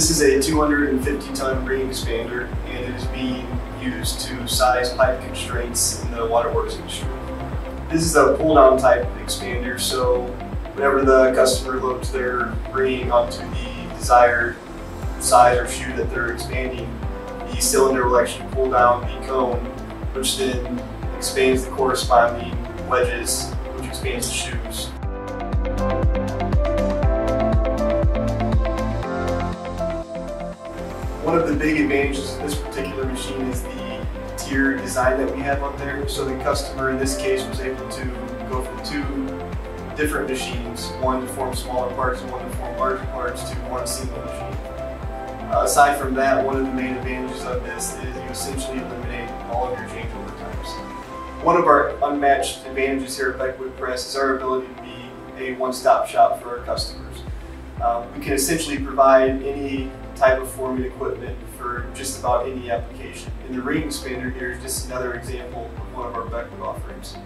This is a 250 ton ring expander and it is being used to size pipe constraints in the waterworks industry. This is a pull down type expander so whenever the customer loads their ring onto the desired size or shoe that they're expanding, the cylinder will actually pull down the cone which then expands the corresponding wedges which expands the shoes. One of the big advantages of this particular machine is the tier design that we have on there. So the customer in this case was able to go from two different machines, one to form smaller parts and one to form larger parts to one single machine. Uh, aside from that, one of the main advantages of this is you essentially eliminate all of your changeover times. One of our unmatched advantages here at Beckwood Press is our ability to be a one-stop shop for our customers. Um, we can essentially provide any type of forming equipment for just about any application. And the ring expander here is just another example of one of our Beckwood offerings.